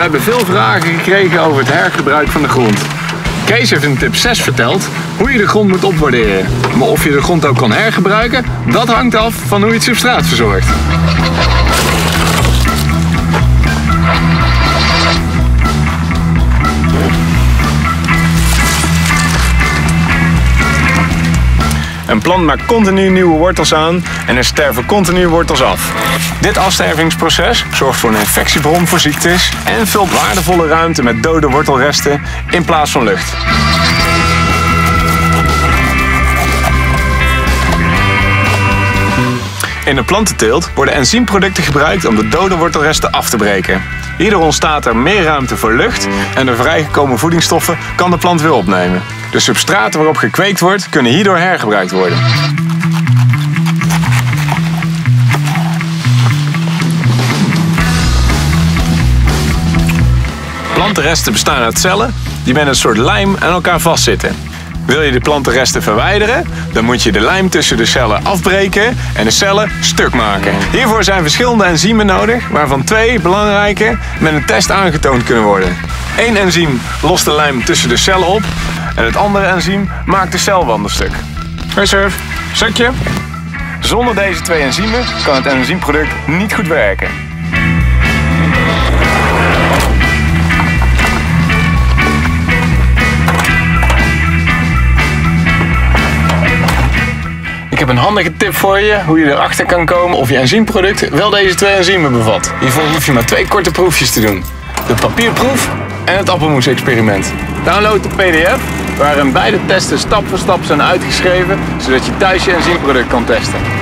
hebben veel vragen gekregen over het hergebruik van de grond. Kees heeft in tip 6 verteld hoe je de grond moet opwaarderen. Maar of je de grond ook kan hergebruiken, dat hangt af van hoe je het substraat verzorgt. Een plant maakt continu nieuwe wortels aan en er sterven continu wortels af. Dit afstervingsproces zorgt voor een infectiebron voor ziektes en vult waardevolle ruimte met dode wortelresten in plaats van lucht. In de plantenteelt worden enzymproducten gebruikt om de dode wortelresten af te breken. Hierdoor ontstaat er meer ruimte voor lucht en de vrijgekomen voedingsstoffen kan de plant weer opnemen. De substraten waarop gekweekt wordt kunnen hierdoor hergebruikt worden. Plantenresten bestaan uit cellen die met een soort lijm aan elkaar vastzitten. Wil je de plantenresten verwijderen, dan moet je de lijm tussen de cellen afbreken en de cellen stuk maken. Hiervoor zijn verschillende enzymen nodig, waarvan twee belangrijke met een test aangetoond kunnen worden. Eén enzym lost de lijm tussen de cellen op en het andere enzym maakt de celwanden stuk. Hey Surf, stukje. Zonder deze twee enzymen kan het enzymproduct niet goed werken. Ik heb een handige tip voor je hoe je erachter kan komen of je enzymproduct wel deze twee enzymen bevat. Hiervoor hoef je maar twee korte proefjes te doen. De papierproef en het appelmoes-experiment. Download de PDF waarin beide testen stap voor stap zijn uitgeschreven, zodat je thuis je enzymproduct kan testen.